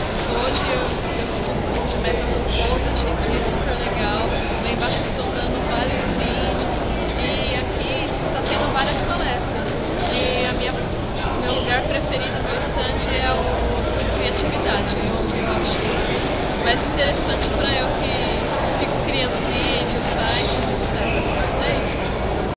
hoje eu, eu fiz um curso de metamorfose, achei também super legal. Lá embaixo estão dando vários brindes e aqui está tendo várias palestras. E a minha, o meu lugar preferido, meu stand é o de criatividade, onde eu acho mais interessante para eu que